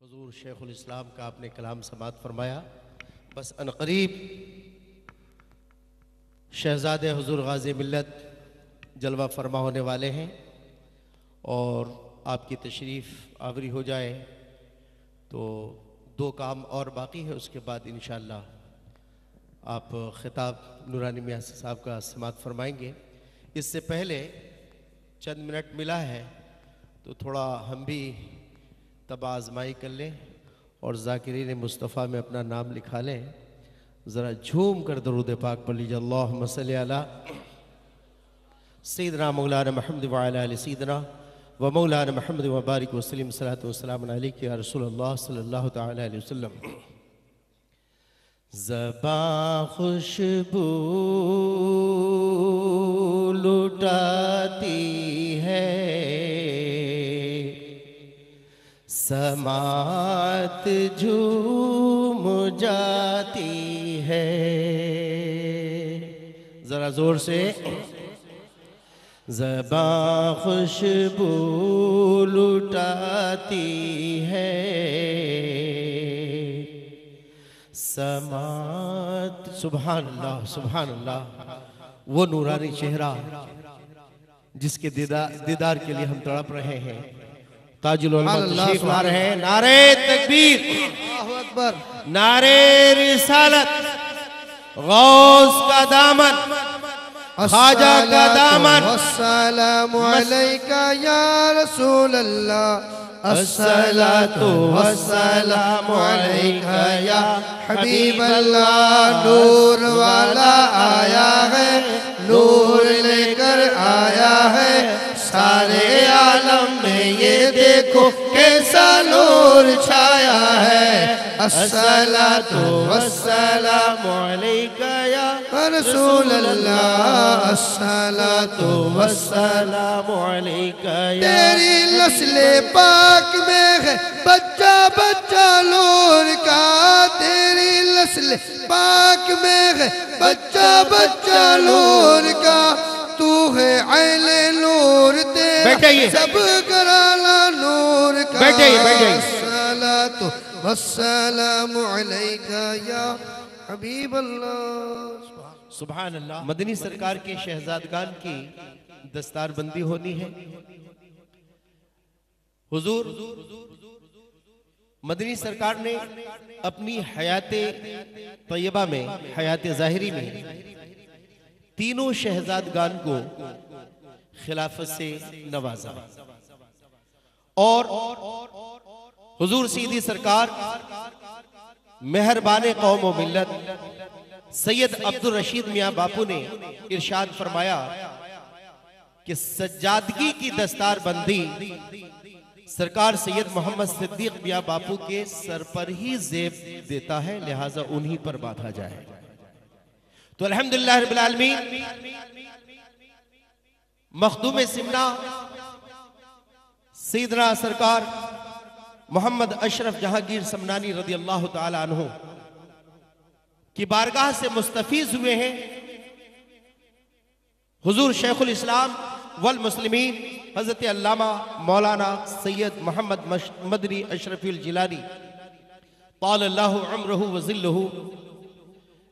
हजूर शेखुल इस्लाम का आपने कलाम समात फरमाया। बस अनकरीब शहजादे हजूर गाजी मिलत जलवा फरमा होने वाले हैं और आपकी तशरीफ़ आवरी हो जाए तो दो काम और बाकी है, उसके बाद इन आप ख़िताब नूरानी मियाँ साहब का समात फरमाएँगे। इससे पहले चंद मिनट मिला है तो थोड़ा हम भी तब आजमाई कर लें और ज़ाकिरीन मुस्तफ़ा में अपना नाम लिखा लें। ज़रा झूम कर दरूद पाक पढ़ लीजिए। अल्लाह मसल सईदना मौलाना महमद वाल व मौलाना महमद वबारिक वसलम सलात सल्लल्लाहु जबा खुशबू लुटाती है समात झूम जाती है। जरा ज़ोर से। जबा खुशबू लुटाती है। समात सुबहान अल्लाह सुबहान अल्लाह वो नूरानी चेहरा जिसके दीदार दीदार के लिए हम तड़प रहे हैं। ताजुल हैं। नारे तकबीर। अकबर। नारे रिसालत। गौस का दामन। ख्वाजा का दामन। या रसूल अल्लाह अस्सलातु वस्सलामु अलैका या हबीब अल्लाह नूर वाला आया है नूर लेकर आया है। सारे देखो कैसा नूर छाया है। अस्सलातु वस्सलामु अलैका या रसूल अल्लाह अस्सलातु वस्सलामु अलैका या तेरी नस्ले पाक में है। बच्चा बच्चा नूर का तेरी नस्ल पाक में है। बच्चा बच्चा नूर का तू है नूर तेरा सब बैठ जाइए, बैठ जाइए। हबीब अल्लाह मदनी सरकार के शहजादगान की दस्तारबंदी होनी है। हुजूर मदनी सरकार ने अपनी हयात तय्यबा में हयात जाहिरी में तीनों शहजादगान को खिलाफत से नवाजा। और हुजूर सीधी सरकार, मेहरबान कौम व मिल्लत, सैयद अब्दुल रशीद मियाँ बापू ने इरशाद फरमाया कि सज्जादगी की दस्तार बंदी सरकार सैयद मोहम्मद सिद्दीक मियाँ बापू के सर पर ही जेब देता है, लिहाजा उन्हीं पर बांधा जाए। तो आलमीन, मखदूम सिमना सीदना सरकार मोहम्मद अशरफ जहांगीर समनानी रदी अल्लाह अन्हु की बारगाह से मुस्तफीज हुए हैं। हुजूर शेखुल इस्लाम वल मुस्लिमीन हज़रत अल्लामा मौलाना सैयद मोहम्मद मदरी अशरफुल जिलानी पाल्लाहु अमरहु वजिल्लहु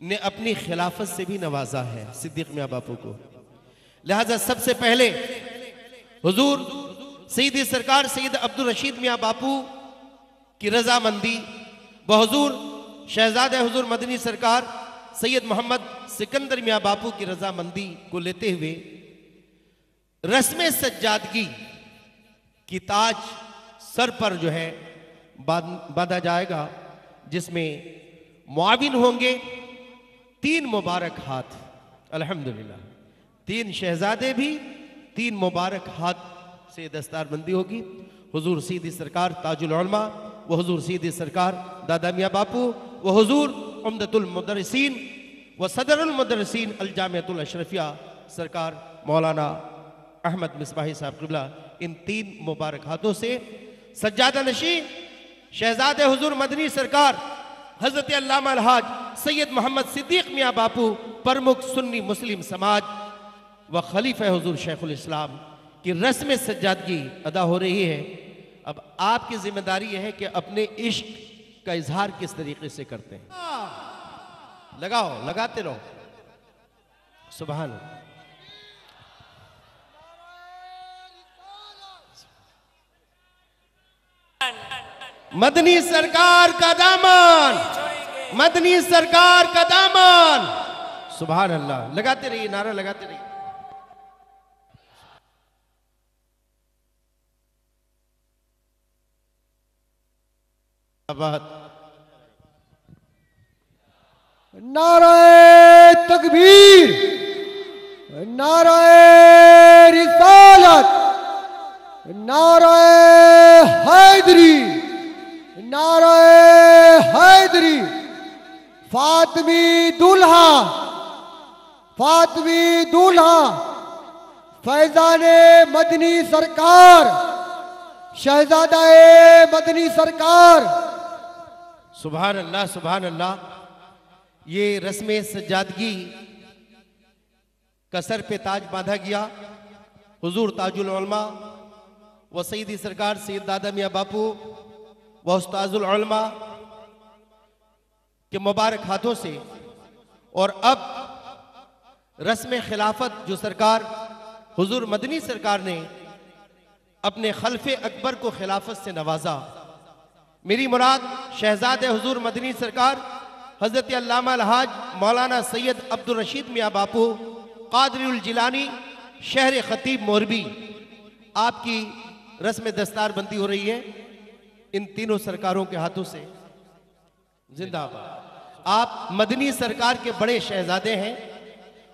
ने अपनी खिलाफत से भी नवाजा है सिद्दीक मियाँ बापू को। लिहाजा सबसे पहले हुजूर सईद सरकार, सईद अब्दुल रशीद मियाँ बापू की रजामंदी। व हुजूर शहजाद हुजूर मदनी सरकार, सैयद मोहम्मद सिकंदर मियाँ बापू की रजामंदी को लेते हुए रस्म सज्जादगी की ताज सर पर जो है बांधा जाएगा, जिसमें मुआविन होंगे तीन मुबारक हाथ। अल्हम्दुलिल्लाह। तीन शहजादे भी, तीन मुबारक हाथ से दस्तारबंदी होगी। हुजूर सीधी सरकार ताजुल उलमा, व हुजूर सीधी सरकार दादा मियाँ बापू, व हुजूर उमदतुल मुदरसिन व सदरुल मुदरसिन अल जामियतुल अशरफिया सरकार मौलाना अहमद मिसबाही साहब किबला, इन तीन मुबारक हाथों से सज्जादा नशी शहजाद हुजूर मदनी सरकार, हज़रत अल्लामा अलहाज सैयद मोहम्मद सिद्दीक मियाँ बापू, प्रमुख सुन्नी मुस्लिम समाज, व खलीफ हुजूर शेखुल इस्लाम की रस्म सज्जादगी अदा हो रही है। अब आपकी ज़िम्मेदारी यह है कि अपने इश्क का इजहार किस तरीके से करते हैं। लगाओ, लगाते रहो। सुबह मदनी सरकार का दामन, मदनी सरकार का दामन। सुबह अल्लाह। लगाते रहिए, नारा लगाते रहिए। नाराय तकबीर नाराय रिसालत नाराय हैदरी नाराय हैदरी, फातमी दुल्हा फातमी दुल्हा, फैजान मदनी सरकार शहजादा मदनी सरकार सुबह अल्लाह सुबहान अल्लाह ये रस्म सजादगी का सर पे ताज बांधा गया। हुजूर ताजुल उलमा व सईदी सरकार सैद दादा मियाँ बापू व उस्ताजुल उलमा के मुबारक हाथों से और अब रस्म खिलाफत जो सरकार, हुजूर मदनी सरकार ने अपने खलफे अकबर को खिलाफत से नवाजा। मेरी मुराद शहजाद हजूर मदनी सरकार, हज़रत अलहाज मौलाना सैयद अब्दुल रशीद मियाँ बापू कादरुल जिलानी, शहर खतीब मोरबी। आपकी रस्म दस्तार बंदी हो रही है इन तीनों सरकारों के हाथों से। जिंदाबाद। आप मदनी सरकार के बड़े शहजादे हैं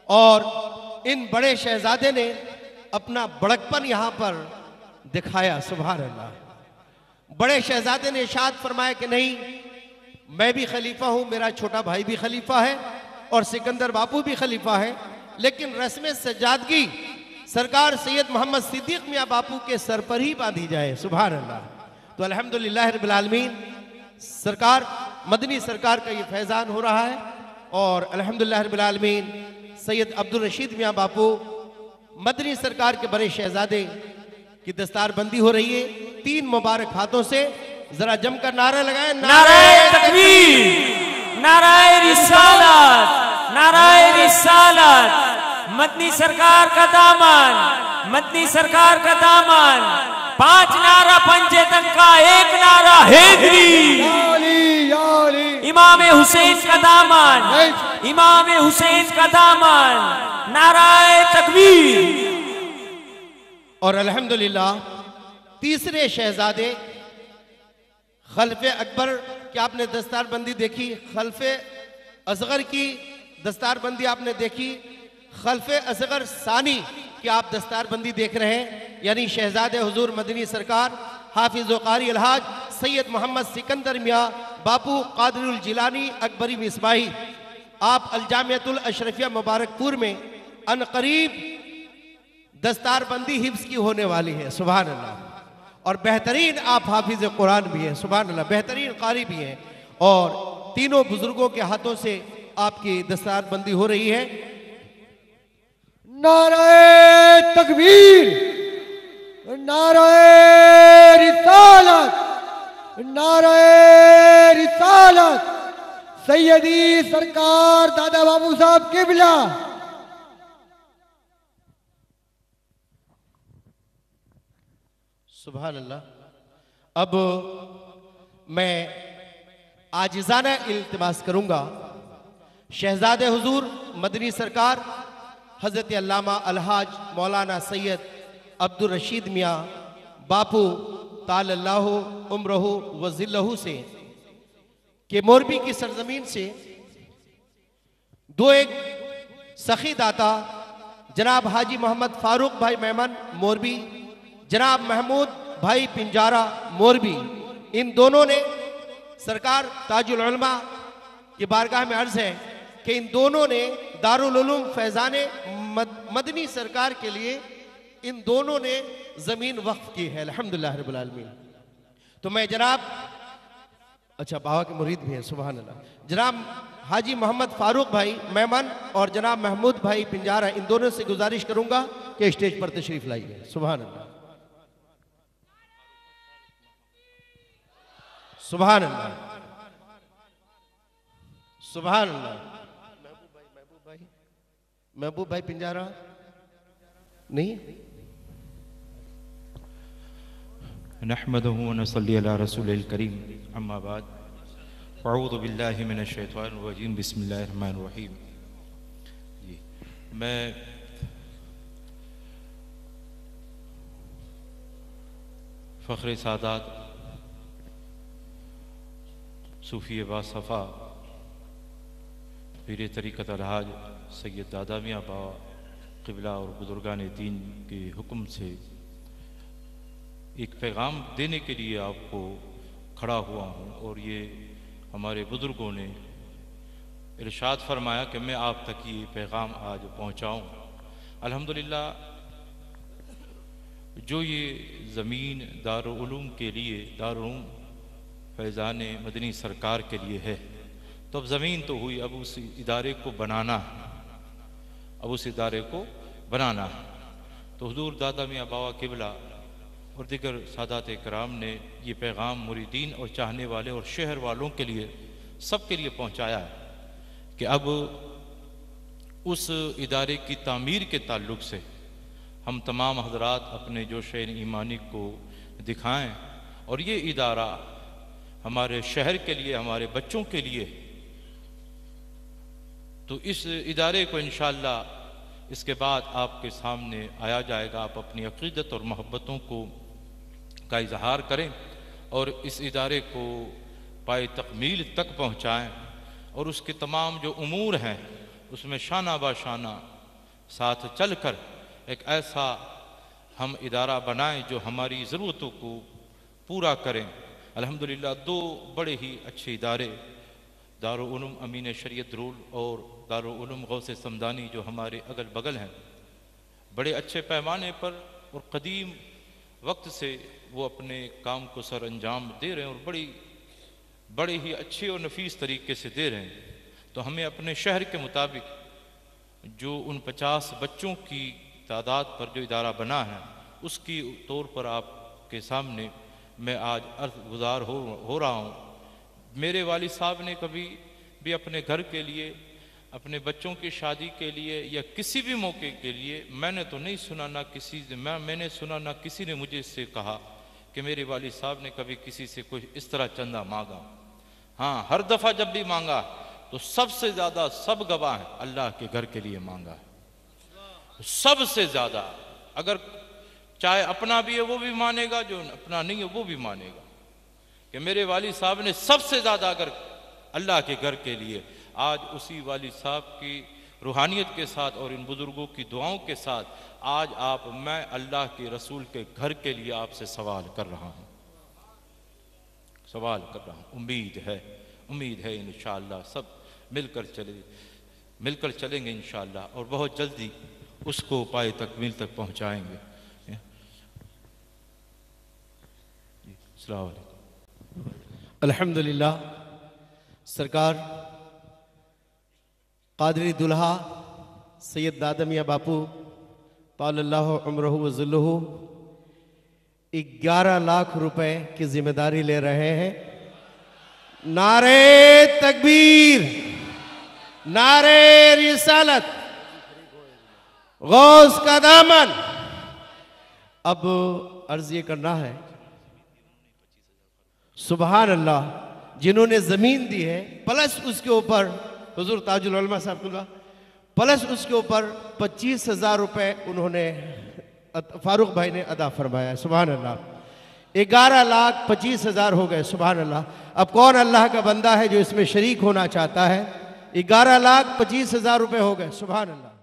और इन बड़े शहजादे ने अपना बड़कपन यहाँ पर दिखाया सुबह अल्लाह। बड़े शहजादे ने इशाद फरमाया कि नहीं, मैं भी खलीफा हूँ, मेरा छोटा भाई भी खलीफा है और सिकंदर बापू भी खलीफा है। लेकिन रस्म सजादगी सरकार सैयद मोहम्मद सिद्दीक मियाँ बापू के सर पर ही बांधी जाए सुबह अल्लाह तो अल्हम्दुलिल्लाह रबालमीन सरकार, मदनी सरकार का ये फैज़ान हो रहा है और अल्हम्दुलिल्लाह रबालमीन सैयद अब्दुल रशीद मियाँ बापू, मदनी सरकार के बड़े शहजादे की दस्तार बंदी हो रही है। तीन मुबारक हाथों से जरा जमकर नारा लगाए। नाराय तकबीर। नाराय रिसालत। नाराय रिसालत। मदनी सरकार का दामन। मदनी सरकार का दामन। पाँच नारा पंचेतन का एक नारा हैदरी। याली याली। इमाम हुसैन का दामन। इमाम हुसैन का दामन। नाराय तकबीर। और अल्हम्दुलिल्लाह, तीसरे शहजादे, खलफे अकबर की आपने दस्तार बंदी देखी? खलफे असगर की दस्तार बंदी आपने देखी? खलफे असगर सानी की आप दस्तार बंदी देख रहे हैं? यानी शहजादे हुजूर मदनी सरकार, हाफिज कारी अलहाज, सैयद मोहम्मद सिकंदर मियाँ, बापू कादरुल जिलानी, अकबरी मिसबाही। आप अलजामियतुल अशरफिया मुबारकपुर में अनकरीब दस्तार बंदी हिफ्स की होने वाली है सुबह अल्लाह और बेहतरीन आप हाफिज कुरान भी हैं सुबह अल्लाह बेहतरीन कारी भी हैं। और तीनों बुज़ुर्गों के हाथों से आपकी दस्तार बंदी हो रही है। नाराय तकबीर नाराय रिसालत नाराय रिसालत। सैयदी सरकार दादा बाबू साहब किबला सुबह अल्लाह अब मैं आजिजाना इल्तमास करूँगा। शहजादे हजूर, मदनी सरकार, हज़रत अल्लामा अलहाज मौलाना सैयद अब्दुल रशीद मियाँ, बापू ताल्लाह उम्रहु वजिल्लहु से, कि मोरबी की सरजमीन से, दो एक सखी दाता, जनाब हाजी मोहम्मद फारूक भाई मेमन मोरबी जनाब महमूद भाई पिंजारा मोरबी इन दोनों ने सरकार ताजुल उलमा की बारगाह में अर्ज़ है कि इन दोनों ने दारुल उलूम फैजान मद, मदनी सरकार के लिए इन दोनों ने ज़मीन वक्फ की है। अल्हम्दुलिल्लाह रब्बुल तो मैं जनाब अच्छा बाबा के मुरीद भी हैं सुबह अल्लाह जनाब हाजी मोहम्मद फारूक भाई मेमन और जनाब महमूद भाई पिंजारा इन दोनों से गुजारिश करूँगा कि स्टेज पर तशरीफ़ लाइए। सुबह अल्लाह सुबहान अल्लाह सुबहान अल्लाह महबूब भाई महबूब भाई महबूब भाई पिंजारा नहीं नहमद नसली रसूल करीम अम्माबाद फ़ाउदबिल्लिमिनशैतवानरजीम बसमीम जी मैं फ़ख्र सादात सूफ़ी बासफ़ा पीर तरीक़त अलहाज सैद दादा मियाँ बाबा किबला और बुजुर्गान दीन के हुक्म से। एक पैगाम देने के लिए आपको खड़ा हुआ हूँ और ये हमारे बुज़ुर्गों ने इरशाद फरमाया कि मैं आप तक ये पैगाम आज पहुँचाऊँ। अल्हम्दुलिल्लाह, जो ये ज़मीन दारूम के लिए दारूम फैज़ान मदनी सरकार के लिए है। तो अब ज़मीन तो हुई, अब उस इदारे को बनाना। अब उस इदारे को बनाना। तो हजूर दादा मियाँ बाबा किबला और दिगर सादात कराम ने ये पैगाम मुरीदीन और चाहने वाले और शहर वालों के लिए सब के लिए पहुँचाया है कि अब उस इदारे की तामीर के ताल्लुक से हम तमाम हजरात अपने जोश ईमानी को दिखाएँ और ये इदारा हमारे शहर के लिए, हमारे बच्चों के लिए। तो इस इदारे को इन इसके बाद आपके सामने आया जाएगा। आप अपनी अकीदत और मोहब्बतों को का इजहार करें और इस इदारे को पाए तकमील तक पहुँचाएँ और उसके तमाम जो अमूर हैं, उसमें शाना बाशाना साथ चल कर एक ऐसा हम इदारा बनाएँ जो हमारी ज़रूरतों को पूरा करें। अल्हम्दुलिल्लाह, दो बड़े ही अच्छे इदारे दारूम अमीन शरीयत रूल और दारूम गौस समदानी जो हमारे अगल बगल हैं, बड़े अच्छे पैमाने पर और कदीम वक्त से वो अपने काम को सर अंजाम दे रहे हैं और बड़ी, बड़े ही अच्छे और नफीस तरीके से दे रहे हैं। तो हमें अपने शहर के मुताबिक जो उन पचास बच्चों की तादाद पर जो इदारा बना है, उसकी तौर पर आपके सामने मैं आज अर्थ गुजार हो हो रहा हूँ। मेरे वालिद साहब ने कभी भी अपने घर के लिए, अपने बच्चों की शादी के लिए या किसी भी मौके के लिए मैंने तो नहीं सुना ना किसी मैं, मैंने सुना ना किसी ने मुझे इससे कहा कि मेरे वाली साहब ने कभी किसी से कुछ इस तरह चंदा मांगा। हाँ हर दफ़ा जब भी मांगा तो सबसे ज़्यादा सब गवाह अल्लाह के घर के लिए मांगा। सबसे ज़्यादा। अगर चाहे अपना भी है, वो भी मानेगा, जो अपना नहीं है, वो भी मानेगा। कि मेरे वाली साहब ने सबसे ज़्यादा अगर अल्लाह के घर के लिए, आज उसी वाली साहब की रूहानियत के साथ और इन बुज़ुर्गों की दुआओं के साथ, आज आप, मैं अल्लाह के रसूल के घर के लिए आपसे सवाल कर रहा हूँ। सवाल कर रहा हूँ। उम्मीद है उम्मीद है इन सब मिलकर चले, मिलकर चलेंगे इन और बहुत जल्दी उसको पाए तक मिल तक पहुँचाएँगे। अल्हम्दुलिल्लाह, सरकार कादरी दुल्हा सैयद दादमिया बापू ताल्लाह ग्यारह लाख रुपए की ज़िम्मेदारी ले रहे हैं। नारे तकबीर, नारे रिसालत, गौस का दामन। अब अर्ज़ ये करना है सुबहान अल्लाह जिन्होंने ज़मीन दी है, प्लस उसके ऊपर, हजूर ताजुलमा साहब प्लस उसके ऊपर पच्चीस हज़ार रुपये उन्होंने फारूक भाई ने अदा फरमाया सुबह अल्लाह ग्यारह लाख पच्चीस हज़ार हो गए सुबह अल्लाह अब कौन अल्लाह का बंदा है जो इसमें शरीक होना चाहता है? ग्यारह लाख पच्चीस हज़ार रुपये हो गए सुबह अल्लाह